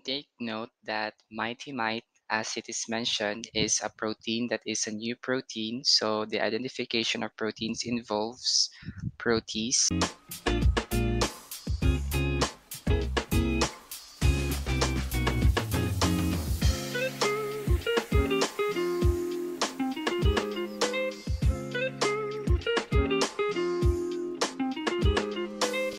take note that Mighty Mite, as it is mentioned, is a protein that is a new protein. So the identification of proteins involves protease.